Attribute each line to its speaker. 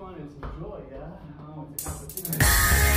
Speaker 1: fun and some joy, yeah? Oh, it's a competition.